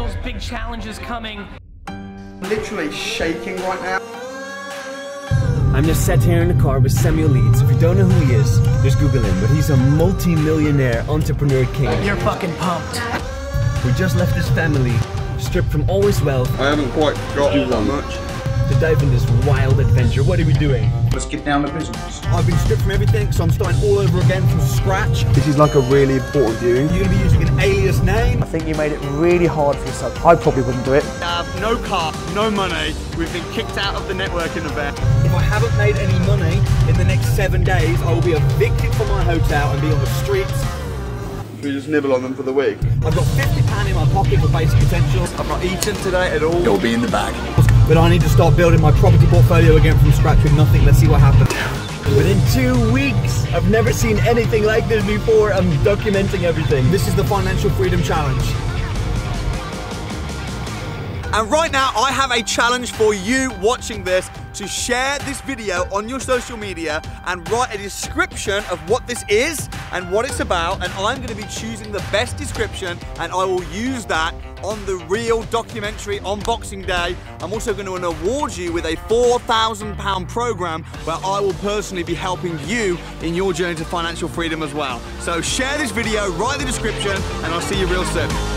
those big challenges coming. Literally shaking right now. I'm just sat here in the car with Samuel Leeds. If you don't know who he is, just Google him. But he's a multi-millionaire entrepreneur king. You're fucking pumped. Who just left his family, stripped from all his wealth, I haven't quite got you that much. to dive in this wild adventure. What are we doing? Let's get down to business. I've been stripped from everything, so I'm starting all over again from scratch. This is like a really important viewing. You're gonna be using an alias name. I think you made it really hard for yourself. I probably wouldn't do it. have no car, no money. We've been kicked out of the networking event. If I haven't made any money in the next seven days, I will be evicted from my hotel and be on the streets. We just nibble on them for the week. I've got 50 pound in my pocket for basic essentials. I've not eaten today at all. It'll be in the bag. But I need to start building my property portfolio again from scratch with nothing. Let's see what happens. Within two weeks, I've never seen anything like this before. I'm documenting everything. This is the Financial Freedom Challenge. And right now, I have a challenge for you watching this to share this video on your social media and write a description of what this is and what it's about. And I'm going to be choosing the best description and I will use that on the real documentary on Boxing Day. I'm also going to award you with a £4,000 program where I will personally be helping you in your journey to financial freedom as well. So share this video, write the description, and I'll see you real soon.